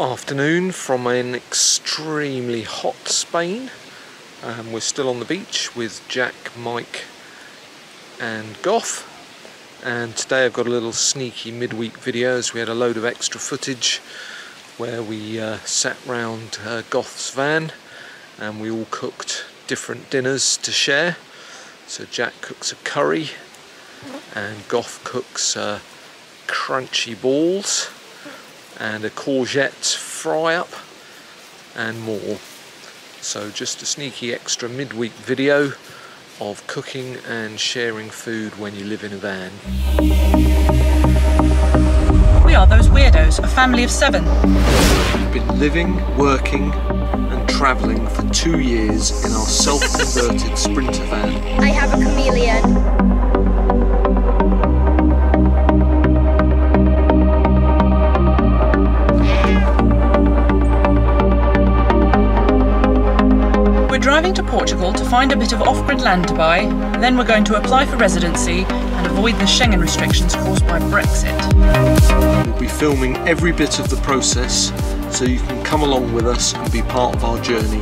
afternoon from an extremely hot Spain. Um, we're still on the beach with Jack, Mike and Goff and today I've got a little sneaky midweek video as we had a load of extra footage where we uh, sat round uh, Goff's van and we all cooked different dinners to share. So Jack cooks a curry and Goff cooks uh, crunchy balls and a courgette fry up and more. So just a sneaky extra midweek video of cooking and sharing food when you live in a van. We are those weirdos, a family of seven. We've been living, working and travelling for two years in our self-converted Sprinter van. I have a chameleon. To find a bit of off-grid land to buy, then we're going to apply for residency and avoid the Schengen restrictions caused by Brexit. We'll be filming every bit of the process so you can come along with us and be part of our journey.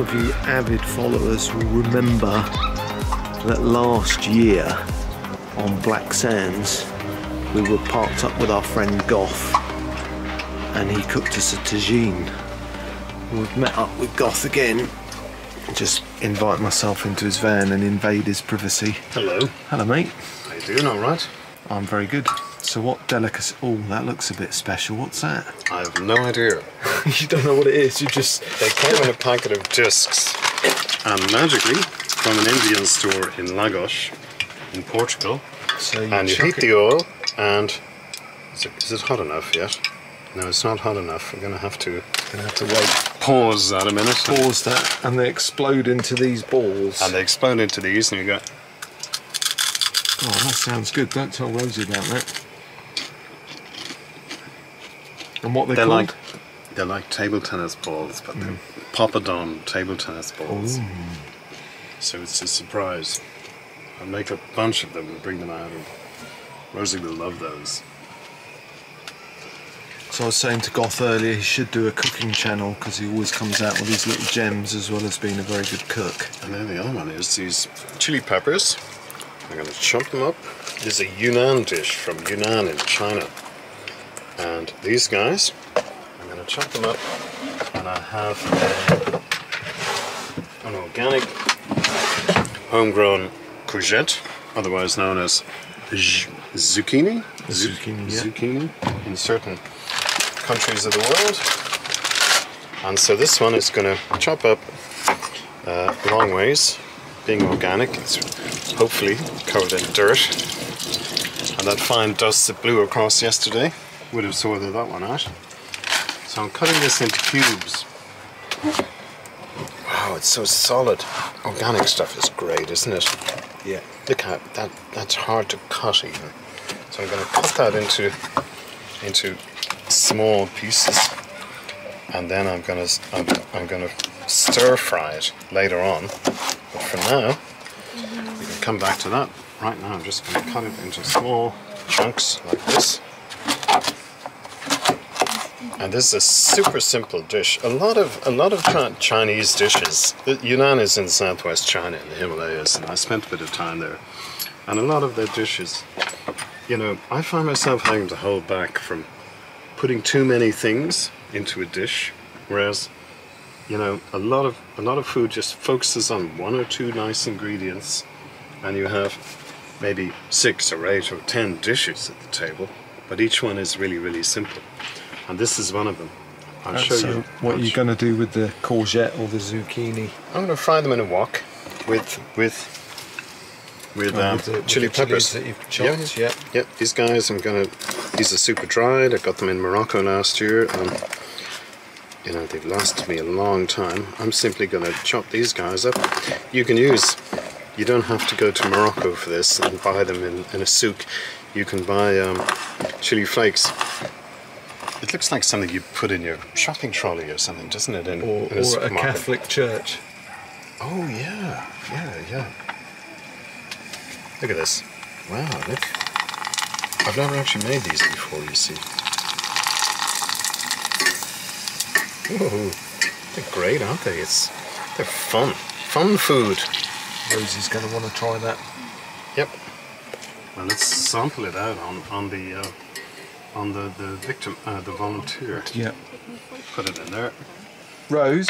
Of you avid followers will remember that last year on Black Sands we were parked up with our friend Goff and he cooked us a tagine. We've met up with Goff again. Just invite myself into his van and invade his privacy. Hello. Hello mate. How you doing, alright? I'm very good. So what delicacy? Oh, that looks a bit special. What's that? I have no idea. you don't know what it is. You just they came in a packet of discs, and magically from an Indian store in Lagos, in Portugal. So you and you heat it. the oil, and is it, is it hot enough yet? No, it's not hot enough. We're gonna have to. Gonna have to wait. Pause that a minute. Pause that, and they explode into these balls. And they explode into these, and you go. Oh, that sounds good. Don't tell Rosie about that. And what they they're called? like they're like table tennis balls, but mm. they're Poppadom table tennis balls. Ooh. So it's a surprise. I'll make a bunch of them and bring them out, and Rosie will love those. So I was saying to Goff earlier, he should do a cooking channel because he always comes out with these little gems as well as being a very good cook. And then the other one is these chili peppers. I'm going to chop them up. This is a Yunnan dish from Yunnan in China. And these guys, I'm going to chop them up and I have a, an organic homegrown courgette, otherwise known as zucchini. Zucchini, yeah. zucchini in certain countries of the world. And so this one is going to chop up uh, long ways, being organic. It's hopefully covered in dirt. And that fine dust that blew across yesterday would have sorted that one out. So I'm cutting this into cubes. Wow, it's so solid. Organic stuff is great, isn't it? Yeah. Look at that. That's hard to cut even. So I'm going to cut that into into small pieces, and then I'm going to I'm, I'm going to stir fry it later on. But for now, we can come back to that. Right now, I'm just going to cut it into small chunks like this. And this is a super simple dish. A lot of a lot of Chinese dishes. Yunnan is in southwest China in the Himalayas, and I spent a bit of time there. And a lot of their dishes, you know, I find myself having to hold back from putting too many things into a dish, whereas, you know, a lot of a lot of food just focuses on one or two nice ingredients, and you have maybe six or eight or ten dishes at the table, but each one is really really simple and this is one of them. I'll show so you. What are you going to do with the courgette or the zucchini? I'm going to fry them in a wok with with with, oh, um, with the, chili with peppers that you've chopped. Yeah, yeah, yeah. These guys, I'm going to. These are super dried. I got them in Morocco last year. and you know, they've lasted me a long time. I'm simply going to chop these guys up. You can use. You don't have to go to Morocco for this and buy them in, in a souk. You can buy um, chili flakes it looks like something you put in your shopping trolley or something, doesn't it? In, Or, in or a? Catholic church. Oh yeah, yeah, yeah. Look at this. Wow, look. I've never actually made these before, you see. Whoa, they're great, aren't they? It's they're fun, fun food. Rosie's going to want to try that. Yep. Well, let's sample it out on on the uh, on the the victim, uh, the volunteer. Yeah. Put it in there. Rose,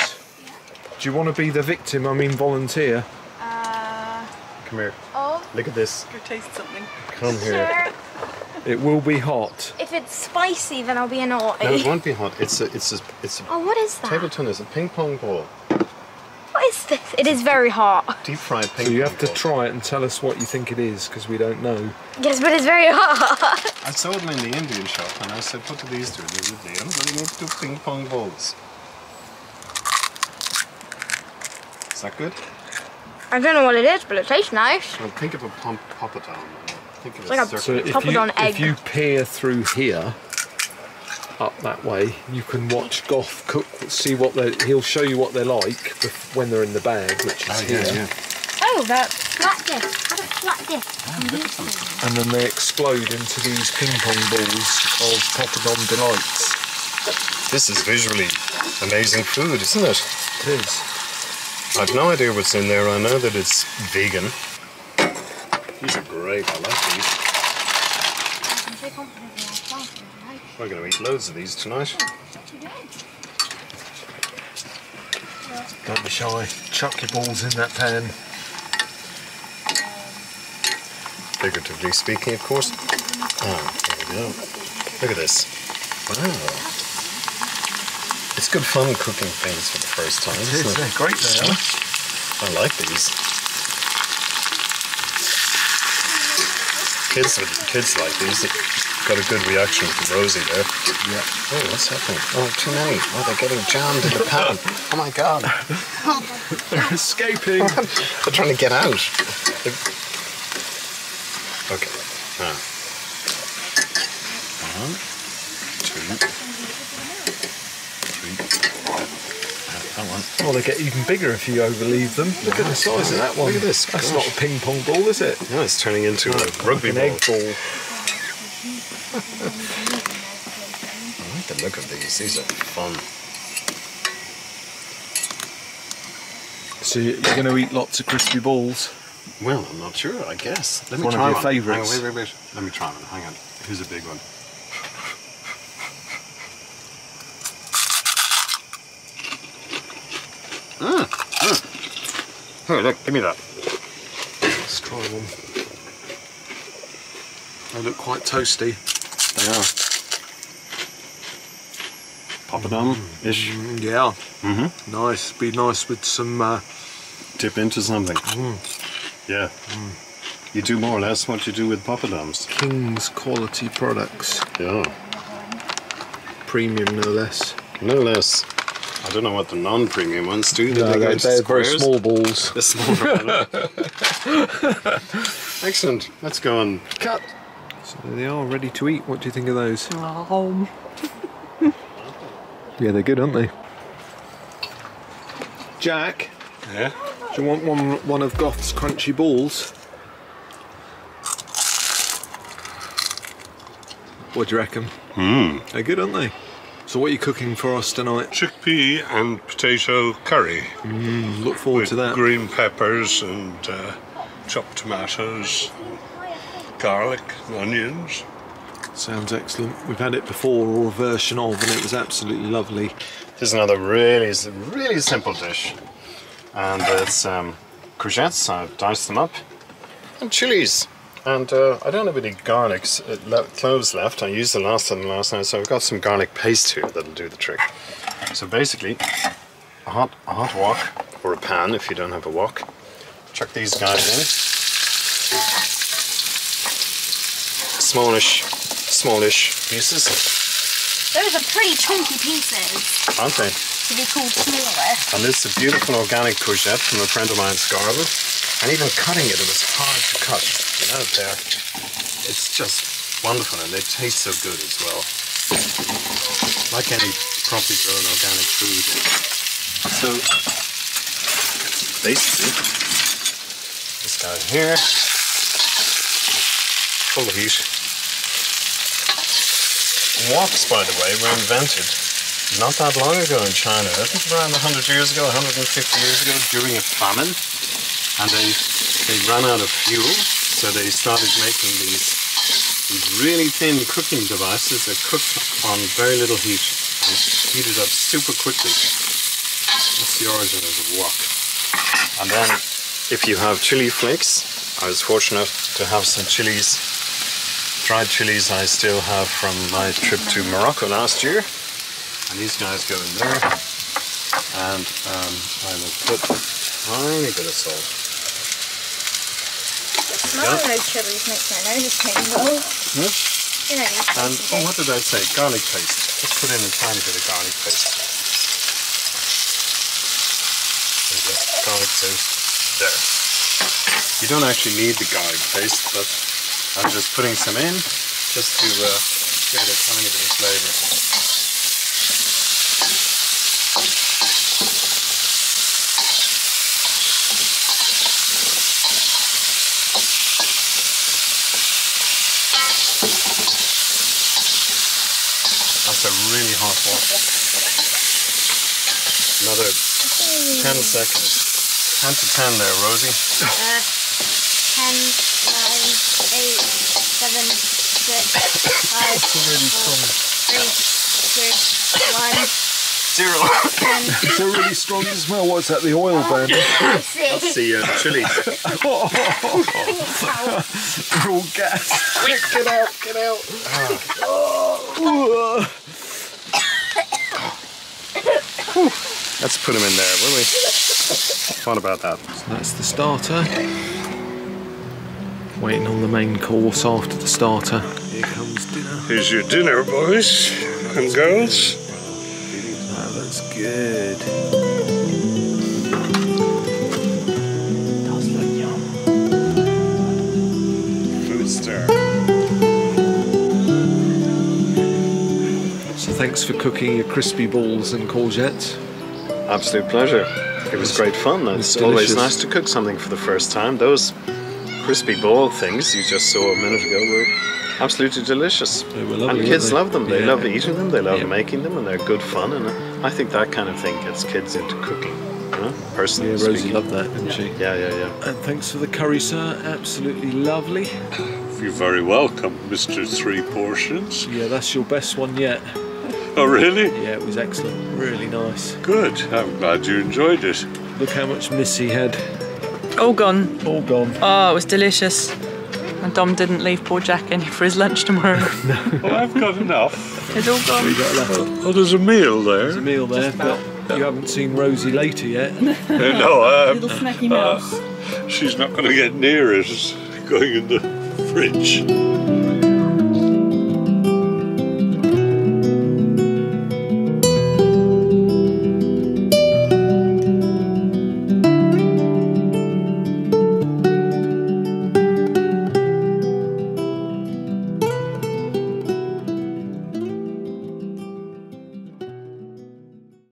do you want to be the victim? I mean, volunteer. Uh, Come here. oh, Look at this. Go taste something. Come here. sure. It will be hot. If it's spicy, then I'll be a naughty. No, it won't be hot. It's a it's a it's a Oh, what is that? table tennis, a ping pong ball, What is this? It is very hot. deep fried ping. So you have to try it and tell us what you think it is, because we don't know. Yes, but it's very hot. I saw them in the Indian shop and I said, what do these do? They would be, everybody needs to do ping pong balls. Is that good? I don't know what it is, but it tastes nice. Well, think of a pump, poppadom. Think of like a a- So if you, egg. if you peer through here, up that way, you can watch Goff cook. See what they he'll show you what they're like when they're in the bag, which is Oh, here, yeah, yeah. Oh, that flat disc. Had a flat disc. and then they explode into these ping pong balls of poppadom delights. This is visually amazing food, isn't it? It is. I've no idea what's in there. I know that it's vegan. These are great. I like these. We're going to eat loads of these tonight. Don't be shy. Chuck your balls in that pan. Figuratively speaking, of course. Oh, there we go. Look at this. Wow. It's good fun cooking things for the first time, It isn't is. it? Great. They are. I like these. Kids kids like these. Got a good reaction from Rosie there. Yeah. Oh, what's happening? Oh, too many. Oh, they're getting jammed in the pan. Oh my god. They're escaping. They're trying to get out. Okay. Ah. One, two, three. Ah, That one. Well, they get even bigger if you overleave them. Look at the size of that one. Look at this, That's gosh. not a ping pong ball, is it? No, it's turning into a rugby an ball. egg ball. I like the look of these. These are fun. So you're going to eat lots of crispy balls. Well, I'm not sure. I guess. Let me one of try your one. favourites. Wait, wait, wait. Let me try one. Hang on. Here's a big one. Mm. Mm. Here, look. Give me that. Let's try one. They look quite toasty. They are. Poppadom ish. Mm, yeah. Mm-hmm. Nice. Be nice with some. Uh, Dip into something. Yeah. You do more or less what you do with poppadoms. King's quality products. Yeah. Premium, no less. No less. I don't know what the non-premium ones do. Do No, they go they're, into they're very small balls. The smaller one. Excellent. Let's go and Cut. So they are ready to eat. What do you think of those? Yeah, they're good, aren't they? Jack, Yeah. do you want one one of Goff's crunchy balls? What do you reckon? Hmm. They're good, aren't they? So what are you cooking for us tonight? chickpea and potato curry Look forward with to that. green peppers and uh, chopped tomatoes, garlic, and onions. Sounds excellent. We've had it before, or a version of, and it was absolutely lovely. Here's another really, really simple dish. And it's um, courgettes. I've diced them up. And chilies. And uh, I don't have any garlics, uh, cloves left. I used the last them last night, so I've got some garlic paste here that'll do the trick. So basically, a hot, a hot wok, or a pan if you don't have a wok. Chuck these guys in. Smallish, smallish pieces, Those are pretty chunky pieces aren't they? to be called smaller. And this is a beautiful organic courgette from a friend of mine's garden. And even cutting it, it was hard to cut. You know, they're, it's just wonderful and they taste so good as well. like any properly grown organic food. So basically, this guy here, full of heat. Woks, by the way, were invented not that long ago in China. I think around 100 years ago, 150 years ago, during a famine, and they they ran out of fuel, so they started making these these really thin cooking devices that cooked on very little heat and heated up super quickly. That's the origin of the wok. And then, if you have chili flakes, I was fortunate to have some chilies, dried chilies I still have from my trip to Morocco last year. And these guys go in there. And um, I will put a tiny bit of salt. Smell of those chilies makes my nose tingle. Hmm? You know, And oh, what did I say? Garlic paste. Just put in a tiny bit of garlic paste. There. Garlic paste. There. You don't actually need the garlic paste, but I'm just putting some in just to uh, give it a tiny bit of flavour. That's a really hot water. Another 10 seconds. Count to 10 there, Rosie. Uh, 10, 9, 8, 7, 6, 5, 4, 3, 2, 1, Zero. It's a really strong smell. What's that? The oil burn. 6. That's the uh, chili. They're all gas. Quick, get out, get out. Let's put them in there, will we? What about that? That's the starter. Waiting on the main course after the starter. Here comes dinner. Here's your dinner, boys and girls. That looks good. Food stir. So thanks for cooking your crispy balls and courgettes. Absolute pleasure. It was great fun. It's It's always nice to cook something for the first time. Those crispy ball things you just saw a minute ago were absolutely delicious. They were lovely, and kids they? love them. They Yeah. love eating them. They love Yeah. making them, and they're good fun. And I think that kind of thing gets kids into cooking. You know, personally Yeah, Rosie speaking. loved that, didn't she? Yeah, yeah, yeah. And thanks for the curry, sir. Absolutely lovely. You're very welcome, Mr. Three Portions. Yeah, that's your best one yet. Oh, really? Yeah, it was excellent. Really nice. Good. I'm glad you enjoyed it. Look how much Missy had. All gone. All gone. Oh, it was delicious. And Dom didn't leave poor Jack any for his lunch tomorrow. Well, I've got enough. it's all gone. We gone. got left Oh, there's a meal there. There's a meal there, but you haven't seen Rosie later yet. Uh, no, uh, Little snacky mouse. she's not going to get near us going in the fridge.